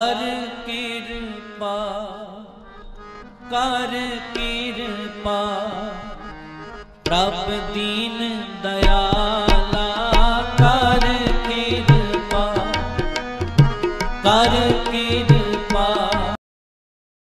ਕਰ ਕਿਰਪਾ ਕਰ ਕਿਰਪਾ। ਪ੍ਰਭ ਦੀਨ ਦਇਆਲਾ ਕਰ ਕਿਰਪਾ ਕਰ